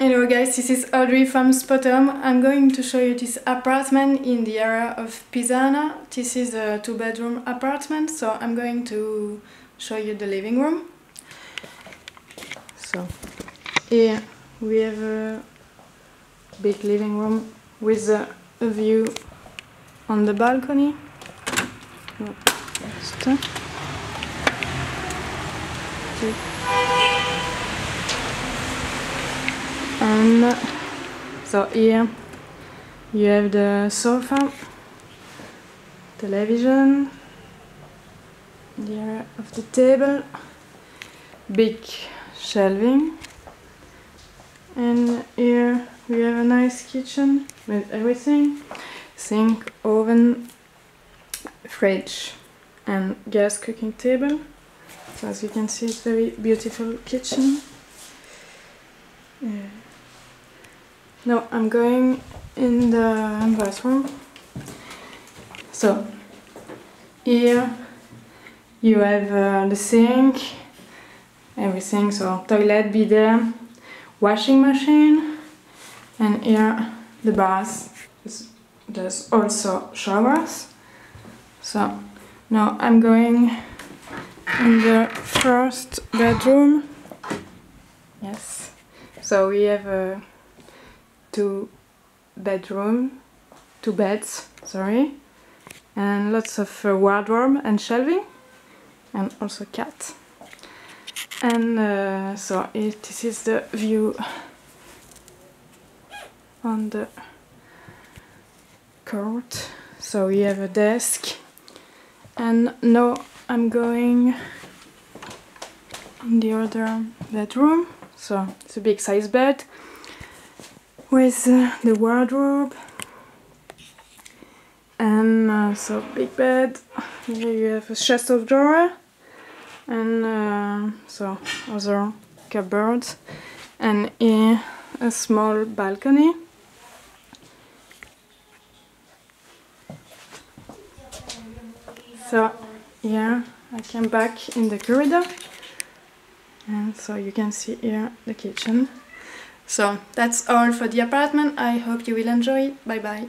Hello guys, this is Audrey from Spotahome. I'm going to show you this apartment in the area of Pisana. This is a two bedroom apartment, so I'm going to show you the living room. So here we have a big living room with a, a view on the balcony. Just, and so here you have the sofa. Television. The area of the table. Big shelving. And here we have a nice kitchen with everything. Sink oven fridge and gas cooking table. So as you can see it's very beautiful kitchen. Yeah. Now I'm going in the bathroom. So here you have uh, the sink, everything, so toilet, bidet, washing machine, and here the bath. There's also showers. So now I'm going in the first bedroom. Yes. So we have a two bedroom, two beds, sorry, and lots of uh, wardrobe and shelving, and also cat. And uh, so it, this is the view on the court. So we have a desk, and now I'm going in the other bedroom. So it's a big size bed with uh, the wardrobe. And uh, so big bed. Here you have a chest of drawer and uh, so other cupboards. And here a small balcony. So here I came back in the corridor. And so you can see here the kitchen so that's all for the apartment. I hope you will enjoy. Bye bye.